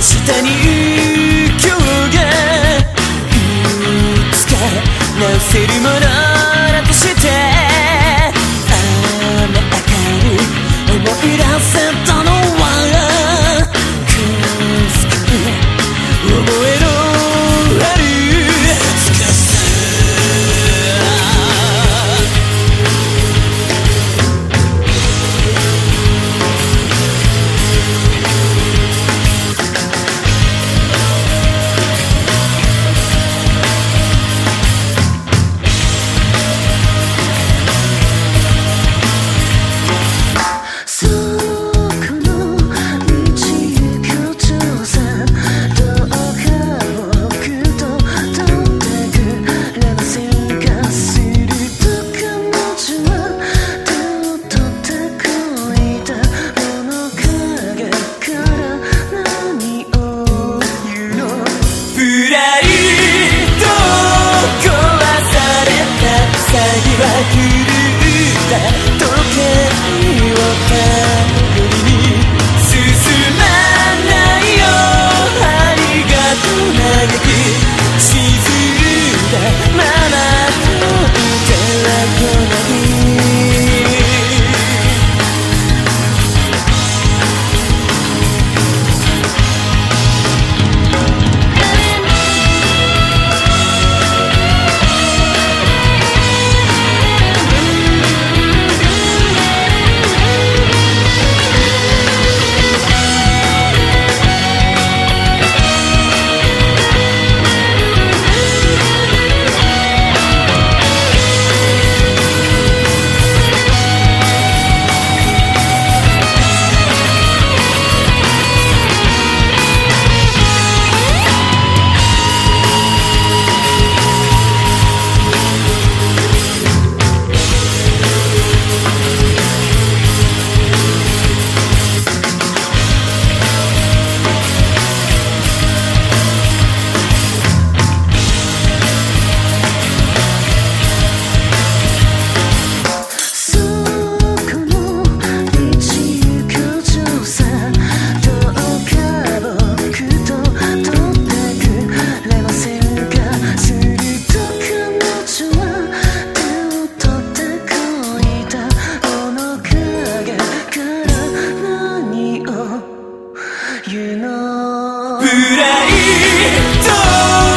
の下に今日がいつか直せるものプライド